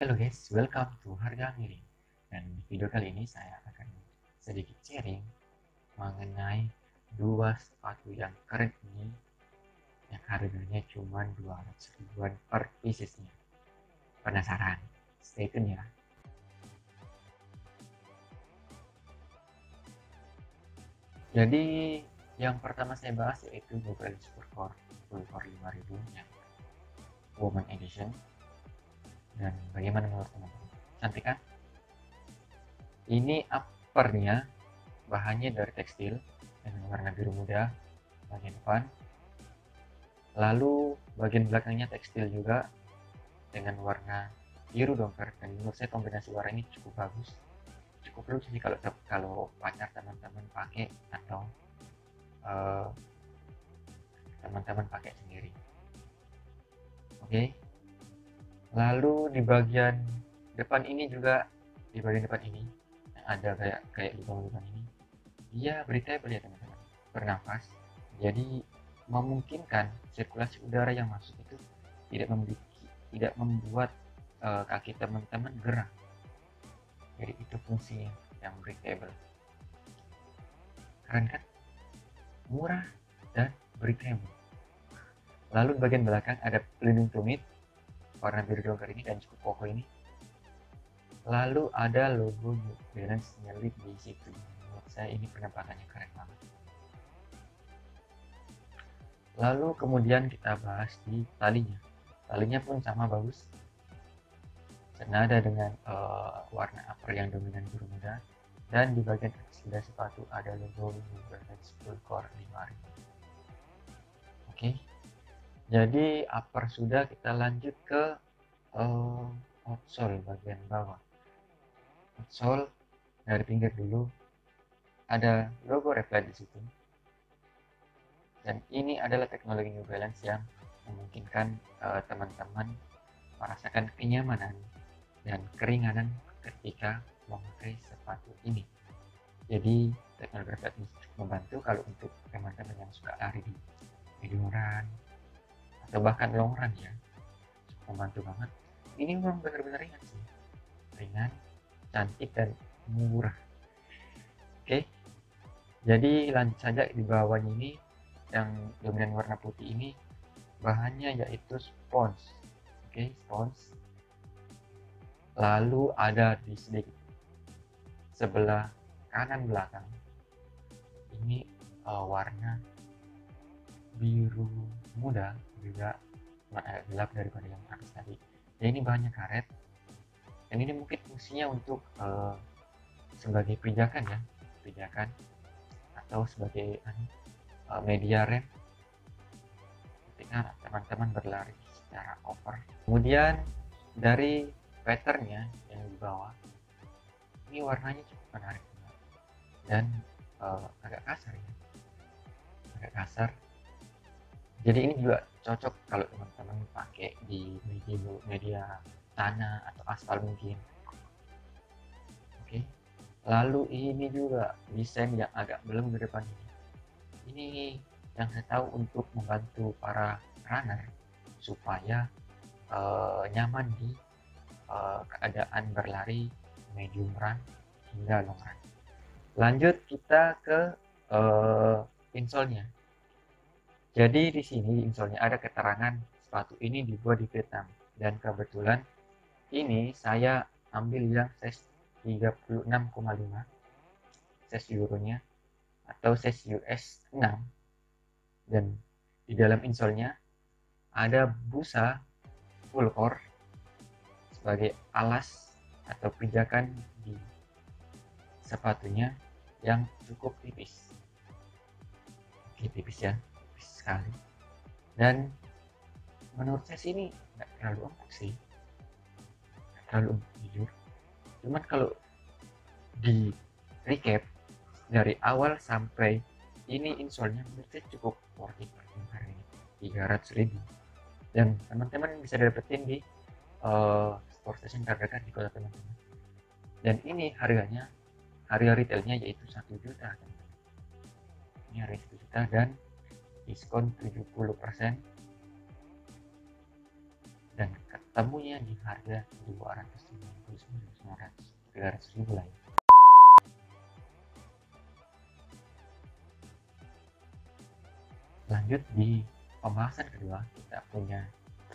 Halo guys, welcome to Harga Miring. Dan di video kali ini saya akan sedikit sharing mengenai dua sepatu yang keren ini yang harganya cuma 200 ribuan per piecesnya. Penasaran? Stay tune ya. Jadi yang pertama saya bahas yaitu Google Supercore Supercore 5000 yang Woman Edition dan bagaimana menurut teman-teman cantik kan ini uppernya bahannya dari tekstil dengan warna biru muda bagian depan. Lalu bagian belakangnya tekstil juga dengan warna biru dongker dan menurut saya kombinasi warna ini cukup bagus. Cukup lucu sih kalau kalau pacar teman-teman pakai atau uh, teman-teman pakai sendiri. Oke? okay? Lalu di bagian depan ini juga di bagian depan ini ada kayak kayak lubang-lubang ini dia breathable ya teman-teman? Bernafas jadi memungkinkan sirkulasi udara yang masuk itu tidak membuat tidak membuat uh, kaki teman-teman gerah. Jadi itu fungsinya yang breathable. Keren kan? Murah dan breathable. Lalu di bagian belakang ada pelindung tumit warna biru dongker ini dan cukup kokoh ini. Lalu ada logo New Balance nyelip di situ. Menurut saya ini penampakannya keren banget. Lalu kemudian kita bahas di talinya. Talinya pun sama bagus. Senada dengan uh, warna upper yang dominan biru muda. Dan di bagian atas sepatu ada logo New Balance Full Core 5000 oke. okay jadi upper sudah kita lanjut ke uh, outsole bagian bawah. Outsole dari pinggir dulu. Ada logo reflect di situ. Dan ini adalah teknologi New Balance yang memungkinkan eh, teman-teman uh, merasakan kenyamanan dan keringanan ketika memakai sepatu ini. Jadi teknologi cukup membantu kalau untuk teman-teman yang suka lari di run bahkan long run ya. Membantu banget. Ini memang benar-benar ringan sih. Ringan cantik dan murah. Oke. Jadi lanjut saja di bawahnya ini. Yang dominan warna putih ini bahannya yaitu spons. Oke spons. Lalu ada di sedikit sebelah kanan belakang ini uh, warna biru muda juga agak gelap daripada yang atas tadi. Ya ini bahannya karet. Dan ini mungkin fungsinya untuk uh, sebagai pijakan ya. Pijakan atau sebagai uh, media rem. Ketika teman-teman berlari secara over. Kemudian dari patternnya yang di bawah ini warnanya cukup menarik. Dan uh, agak kasar ya. Agak kasar jadi ini juga cocok kalau teman-teman pakai di media media tanah atau aspal mungkin. Oke. Lalu ini juga desain yang agak belum di depan ini. Ini yang saya tahu untuk membantu para runner supaya uh, nyaman di uh, keadaan berlari medium run hingga long run. Lanjut kita ke uh, insole-nya jadi di sini insole ada keterangan sepatu ini dibuat di Vietnam. Dan kebetulan ini saya ambil yang size 36,5 size euronya atau size US 6 dan di dalam insole ada busa full core sebagai alas atau pijakan di sepatunya yang cukup tipis. Oke tipis ya sekali. Dan menurut saya sih ini nggak terlalu empuk sih. Nggak terlalu empuk jujur. Cuman kalau di recap dari awal sampai ini insolnya menurut saya cukup worth it hari ini. 300 ribu. Dan teman-teman bisa dapetin di uh, sport station terdekat di kota teman-teman. Dan ini harganya harga retailnya yaitu satu juta teman-teman. Ini harga satu juta dan diskon 70% dan temunya di harga 299 300 ribu ya lanjut di pembahasan kedua kita punya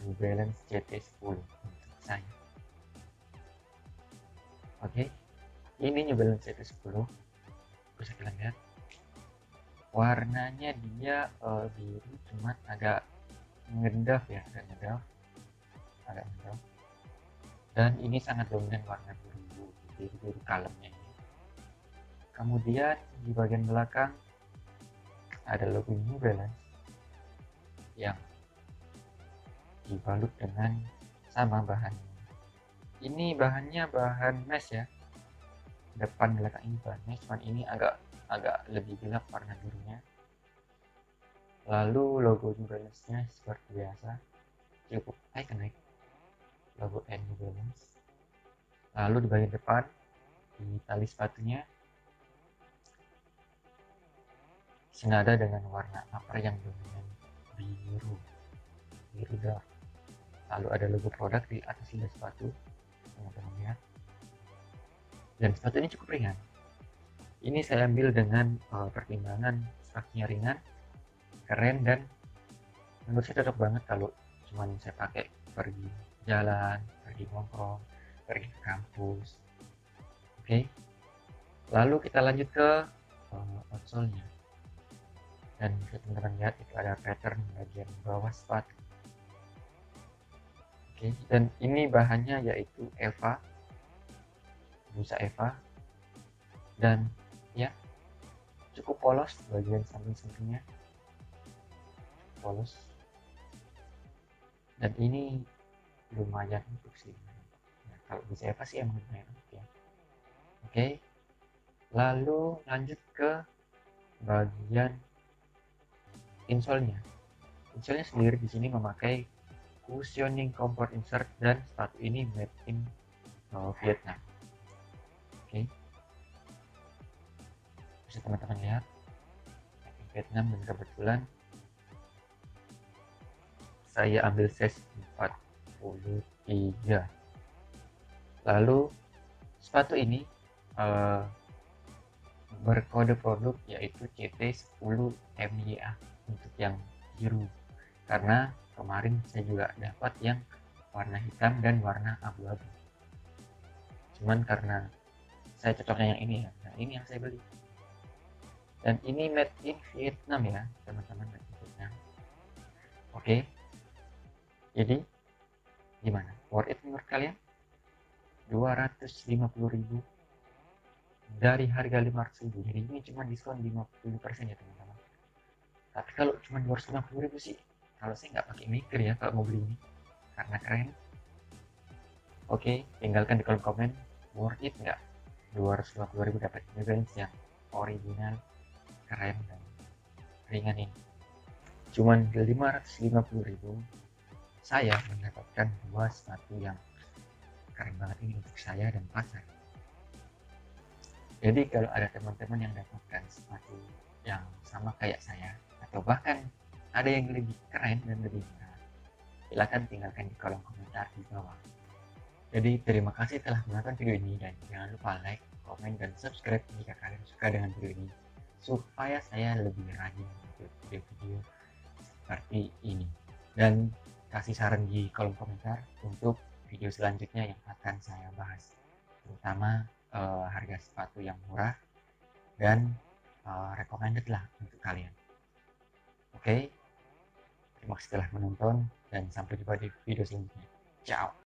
New Balance CT10 untuk saya. Oke ini New Balance CT10 bisa kita lihat warnanya dia uh, biru cuman agak ngedaf ya agak ngedaf agak ngedaf dan ini sangat dominan warna biru biru biru kalemnya ini. Kemudian di bagian belakang ada logo New Balance yang dibalut dengan sama bahannya ini bahannya bahan mesh ya. Depan belakang ini bahan mesh cuman ini agak agak lebih gelap warna birunya. Lalu logo New Balance nya seperti biasa cukup iconic. Logo N Balance lalu di bagian depan di tali sepatunya senada dengan warna upper yang dominan biru. Biru dark lalu ada logo produk di atas lidah sepatu teman-teman dan sepatu ini cukup ringan ini saya ambil dengan uh, pertimbangan strakinya ringan keren dan menurut saya cocok banget kalau cuman saya pakai pergi jalan pergi nongkrong pergi ke kampus oke okay. lalu kita lanjut ke uh, outsole-nya dan bisa teman-teman lihat itu ada pattern bagian bawah sepatu oke okay. dan ini bahannya yaitu Eva busa Eva dan cukup polos bagian samping-sampingnya polos. Dan ini lumayan untuk sih. Ya, kalau bisa apa sih emang lumayan ya. Oke. Lalu lanjut ke bagian insole-nya insole-nya sendiri di sini memakai cushioning comfort insert dan sepatu ini made in Vietnam. Oke. okay bisa teman-teman lihat. Vietnam dan kebetulan saya ambil size 43 lalu sepatu ini uh, berkode produk yaitu CT10 MYA untuk yang biru. Karena kemarin saya juga dapat yang warna hitam dan warna abu-abu. Cuman karena saya cocoknya yang ini ya nah ini yang saya beli dan ini made in Vietnam ya teman-teman made Vietnam. Oke. Okay. jadi gimana? Worth it menurut kalian? 250.000 dari harga 500.000 jadi ini cuma diskon 50% ya teman-teman. Tapi kalau cuma 250.000 sih kalau saya nggak pakai mikir ya kalau mau beli ini. Karena keren. Oke okay, tinggalkan di kolom komen worth it nggak? 250.000 dapat event yang original keren dan ringan ini. Cuman 550.000 saya mendapatkan dua sepatu yang keren banget ini untuk saya dan pasar. Jadi kalau ada teman-teman yang dapatkan sepatu yang sama kayak saya atau bahkan ada yang lebih keren dan lebih murah silahkan tinggalkan di kolom komentar di bawah. Jadi terima kasih telah menonton video ini dan jangan lupa like, komen, dan subscribe jika kalian suka dengan video ini supaya saya lebih rajin untuk video-video seperti ini. Dan kasih saran di kolom komentar untuk video selanjutnya yang akan saya bahas. Terutama uh, harga sepatu yang murah dan uh, recommended lah untuk kalian. Oke? Okay? terima kasih telah menonton dan sampai jumpa di video selanjutnya. Ciao